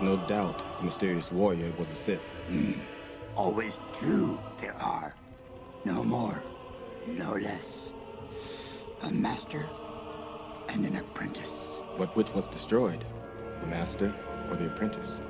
no doubt the mysterious warrior was a Sith. Hmm. Always two there are. No more, no less. A master and an apprentice. But which was destroyed? The master or the apprentice?